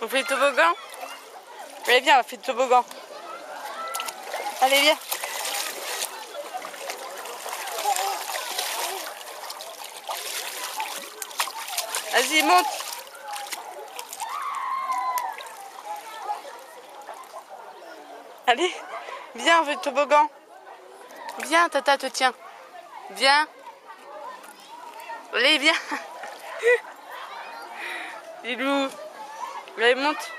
on fait le toboggan? Allez viens, on fait le toboggan. Allez viens. Vas-y, monte. Allez, viens, on fait le toboggan. Viens, tata te tient. Viens. Allez, viens. Lilou. Allez, monte.